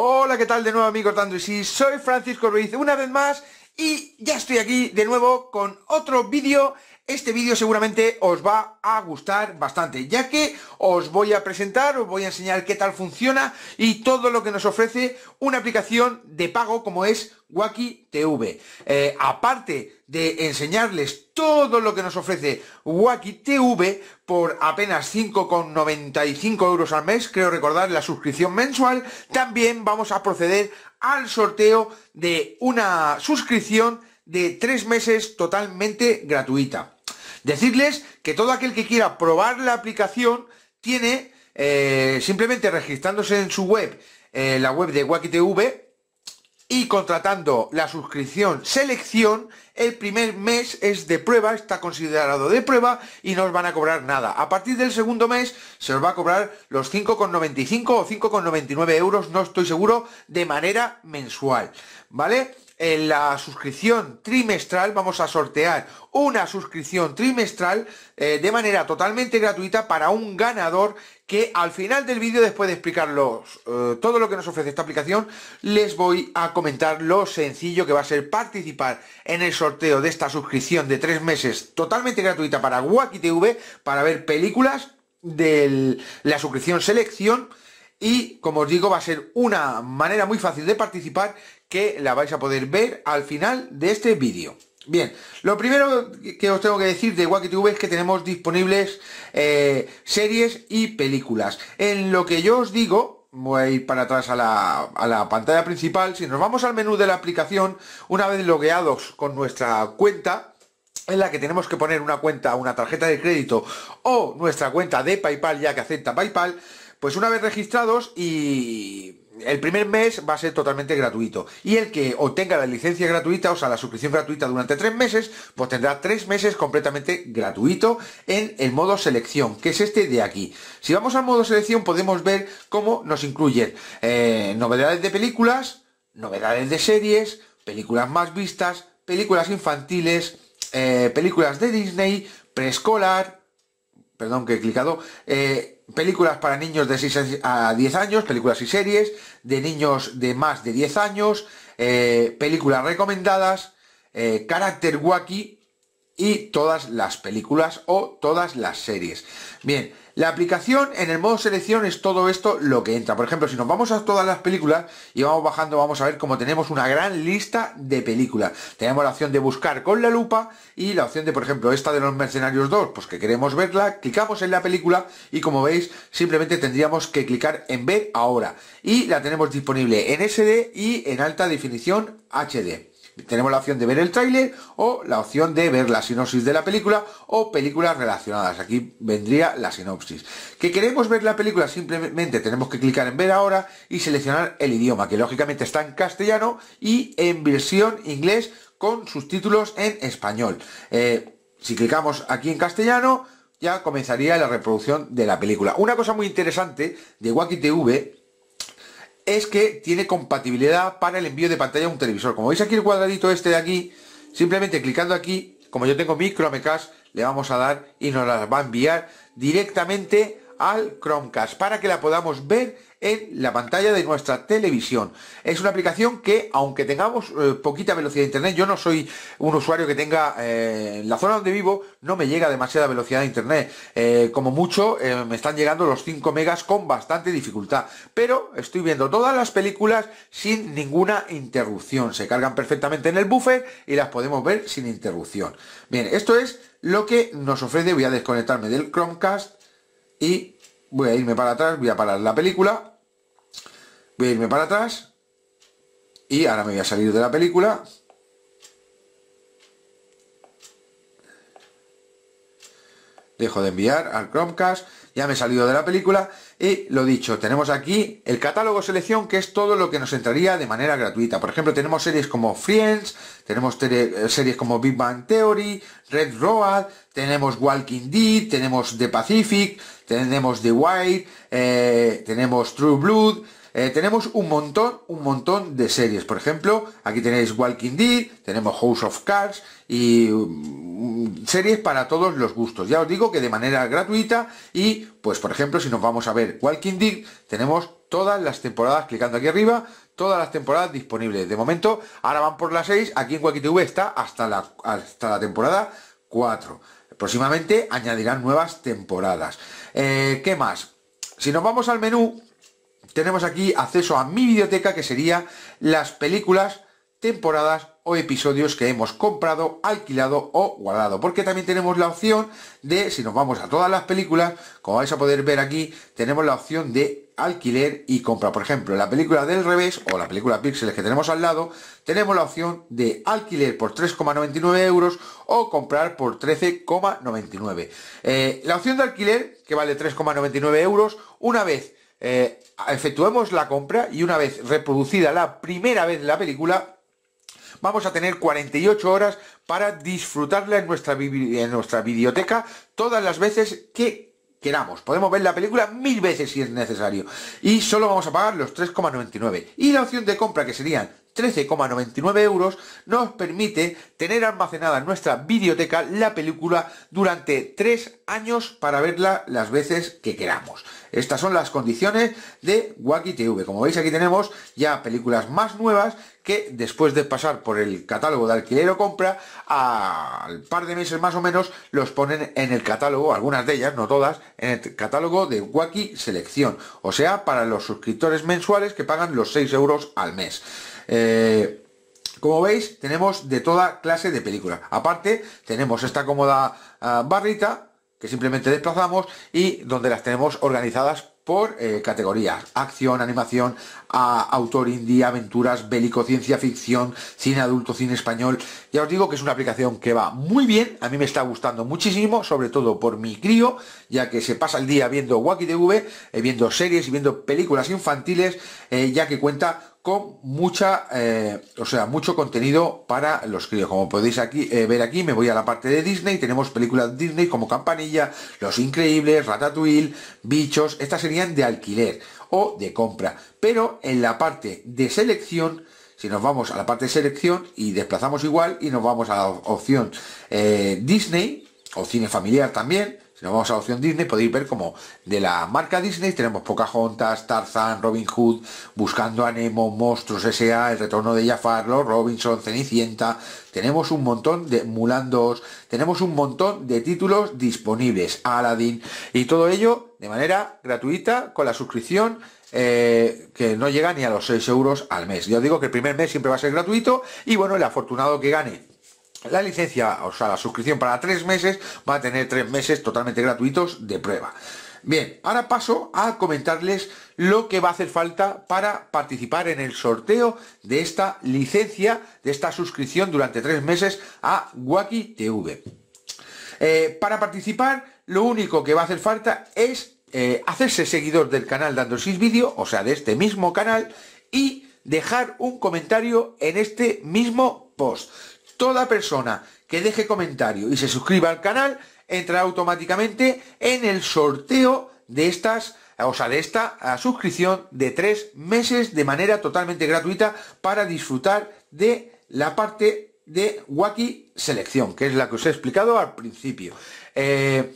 Hola, ¿qué tal de nuevo amigos de Android? Sí, soy Francisco Ruiz una vez más y ya estoy aquí de nuevo con otro vídeo. Este vídeo seguramente os va a gustar bastante, ya que os voy a presentar, os voy a enseñar qué tal funciona y todo lo que nos ofrece una aplicación de pago como es Wacky TV. Eh, aparte de enseñarles todo lo que nos ofrece Wacky TV por apenas 5,95 euros al mes, creo recordar la suscripción mensual, también vamos a proceder al sorteo de una suscripción de tres meses totalmente gratuita. Decirles que todo aquel que quiera probar la aplicación tiene eh, simplemente registrándose en su web, eh, la web de Wacky TV, y contratando la suscripción selección, el primer mes es de prueba, está considerado de prueba y no os van a cobrar nada. A partir del segundo mes se os va a cobrar los 5,95 o 5,99 euros, no estoy seguro, de manera mensual. ¿Vale? En la suscripción trimestral vamos a sortear una suscripción trimestral eh, de manera totalmente gratuita para un ganador que al final del vídeo, después de explicarlos eh, todo lo que nos ofrece esta aplicación, les voy a comentar lo sencillo que va a ser participar en el sorteo de esta suscripción de tres meses totalmente gratuita para Wacky TV para ver películas de la suscripción selección. Y como os digo va a ser una manera muy fácil de participar que la vais a poder ver al final de este vídeo. Bien, lo primero que os tengo que decir de Wacky es que tenemos disponibles eh, series y películas. En lo que yo os digo, voy a ir para atrás a la, a la, pantalla principal, si nos vamos al menú de la aplicación, una vez logueados con nuestra cuenta, en la que tenemos que poner una cuenta, una tarjeta de crédito o nuestra cuenta de PayPal ya que acepta PayPal, pues una vez registrados y el primer mes va a ser totalmente gratuito. Y el que obtenga la licencia gratuita, o sea, la suscripción gratuita durante tres meses, pues tendrá tres meses completamente gratuito en el modo selección, que es este de aquí. Si vamos al modo selección podemos ver cómo nos incluyen eh, novedades de películas, novedades de series, películas más vistas, películas infantiles, eh, películas de Disney, preescolar, perdón que he clicado, eh, películas para niños de 6 a 10 años, películas y series, de niños de más de 10 años, eh, películas recomendadas, eh, carácter wacky y todas las películas o todas las series. Bien, la aplicación en el modo selección es todo esto lo que entra. Por ejemplo, si nos vamos a todas las películas y vamos bajando, vamos a ver cómo tenemos una gran lista de películas. Tenemos la opción de buscar con la lupa y la opción de, por ejemplo, esta de los Mercenarios 2, pues que queremos verla, clicamos en la película y como veis, simplemente tendríamos que clicar en ver ahora. Y la tenemos disponible en SD y en alta definición HD. Tenemos la opción de ver el tráiler o la opción de ver la sinopsis de la película o películas relacionadas. Aquí vendría la sinopsis. ¿Que queremos ver la película? Simplemente tenemos que clicar en ver ahora y seleccionar el idioma, que lógicamente está en castellano y en versión inglés con subtítulos en español. Eh, si clicamos aquí en castellano, ya comenzaría la reproducción de la película. Una cosa muy interesante de Wacky TV es que tiene compatibilidad para el envío de pantalla a un televisor. Como veis aquí el cuadradito este de aquí, simplemente clicando aquí, como yo tengo mi Chromecast, le vamos a dar y nos la va a enviar directamente al Chromecast para que la podamos ver en la pantalla de nuestra televisión. Es una aplicación que, aunque tengamos eh, poquita velocidad de internet, yo no soy un usuario que tenga, eh, en la zona donde vivo, no me llega demasiada velocidad de internet. Eh, como mucho, me están llegando los 5 megas con bastante dificultad. Pero estoy viendo todas las películas sin ninguna interrupción. Se cargan perfectamente en el buffer y las podemos ver sin interrupción. Bien, esto es lo que nos ofrece. Voy a desconectarme del Chromecast y voy a irme para atrás, voy a parar la película, voy a irme para atrás y ahora me voy a salir de la película. Dejo de enviar al Chromecast, ya me he salido de la película y lo dicho, tenemos aquí el catálogo selección que es todo lo que nos entraría de manera gratuita. Por ejemplo, tenemos series como Friends, tenemos series como Big Bang Theory, Red Road, tenemos Walking Dead, tenemos The Pacific, tenemos The White, eh, tenemos True Blood, eh, tenemos un montón, un montón de series. Por ejemplo, aquí tenéis Walking Dead, tenemos House of Cards y mm, series para todos los gustos. Ya os digo que de manera gratuita y, pues por ejemplo, si nos vamos a ver Walking Dead, tenemos todas las temporadas, clicando aquí arriba, todas las temporadas disponibles. De momento, ahora van por las 6, aquí en Walking TV está hasta la, hasta la temporada 4. Próximamente añadirán nuevas temporadas. Eh, ¿Qué más? Si nos vamos al menú, tenemos aquí acceso a mi biblioteca, que sería las películas, temporadas o episodios que hemos comprado, alquilado o guardado. Porque también tenemos la opción de, si nos vamos a todas las películas, como vais a poder ver aquí, tenemos la opción de alquiler y compra. Por ejemplo, la película del revés o la película Pixels que tenemos al lado, tenemos la opción de alquiler por 3,99 euros o comprar por 13,99. Eh, la opción de alquiler, que vale 3,99 euros, una vez eh, efectuemos la compra y una vez reproducida la primera vez la película, vamos a tener 48 horas para disfrutarla en nuestra, en nuestra biblioteca todas las veces que queramos. Podemos ver la película mil veces si es necesario. Y solo vamos a pagar los 3,99. Y la opción de compra que serían 13,99 euros nos permite tener almacenada en nuestra biblioteca la película durante 3 años para verla las veces que queramos. Estas son las condiciones de Wacky TV. Como veis aquí tenemos ya películas más nuevas que después de pasar por el catálogo de alquiler o compra, al par de meses más o menos los ponen en el catálogo, algunas de ellas, no todas, en el catálogo de Wacky Selección. O sea, para los suscriptores mensuales que pagan los 6 euros al mes. Eh, como veis, tenemos de toda clase de películas. Aparte, tenemos esta cómoda ah, barrita que simplemente desplazamos y donde las tenemos organizadas por eh, categorías, acción, animación, autor indie, aventuras, bélico, ciencia ficción, cine adulto, cine español. Ya os digo que es una aplicación que va muy bien, a mí me está gustando muchísimo, sobre todo por mi crío, ya que se pasa el día viendo Wacky TV, eh, viendo series y viendo películas infantiles, ya que cuenta con mucha, eh, o sea, mucho contenido para los críos. Como podéis aquí eh, ver aquí, me voy a la parte de Disney, tenemos películas Disney como Campanilla, Los Increíbles, Ratatouille, Bichos, estas serían de alquiler o de compra. Pero en la parte de selección, si nos vamos a la parte de selección y desplazamos igual y nos vamos a la opción eh, Disney o cine familiar también, si nos vamos a la opción Disney, podéis ver como de la marca Disney tenemos Pocahontas, Tarzan, Robin Hood, Buscando a Nemo, Monstruos S.A., El Retorno de Jafar, Los Robinson, Cenicienta. Tenemos un montón de Mulan 2, tenemos un montón de títulos disponibles, Aladdin, y todo ello de manera gratuita con la suscripción eh, que no llega ni a los 6 euros al mes. Yo digo que el primer mes siempre va a ser gratuito y bueno, el afortunado que gane la licencia, o sea, la suscripción para tres meses va a tener tres meses totalmente gratuitos de prueba. Bien, ahora paso a comentarles lo que va a hacer falta para participar en el sorteo de esta licencia, de esta suscripción durante tres meses a Wacky TV. Eh, para participar, lo único que va a hacer falta es eh, hacerse seguidor del canal dando 6 vídeo, o sea, de este mismo canal, y dejar un comentario en este mismo post toda persona que deje comentario y se suscriba al canal entrará automáticamente en el sorteo de estas o sea, de esta suscripción de tres meses de manera totalmente gratuita para disfrutar de la parte de Wacky Selección, que es la que os he explicado al principio. Eh,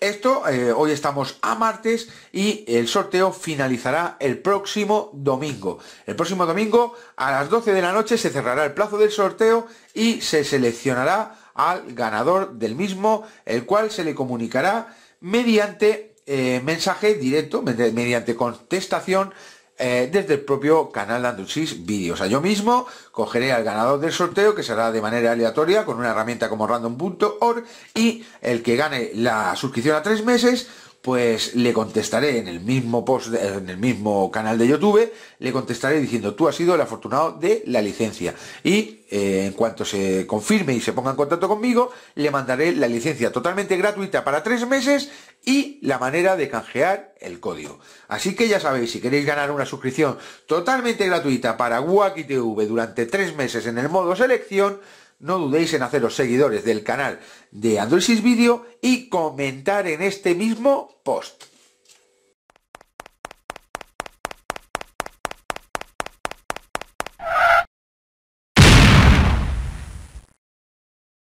esto, eh, hoy estamos a martes y el sorteo finalizará el próximo domingo. El próximo domingo a las 12 de la noche se cerrará el plazo del sorteo y se seleccionará al ganador del mismo, el cual se le comunicará mediante eh, mensaje directo, mediante contestación eh, desde el propio canal de Android Video. O sea, yo mismo cogeré al ganador del sorteo, que será de manera aleatoria, con una herramienta como random.org, y el que gane la suscripción a tres meses, pues le contestaré en el mismo post, en el mismo canal de YouTube, le contestaré diciendo tú has sido el afortunado de la licencia. Y eh, en cuanto se confirme y se ponga en contacto conmigo, le mandaré la licencia totalmente gratuita para tres meses y la manera de canjear el código. Así que ya sabéis, si queréis ganar una suscripción totalmente gratuita para Wacky TV durante tres meses en el modo selección, no dudéis en haceros seguidores del canal de Android Video y comentar en este mismo post.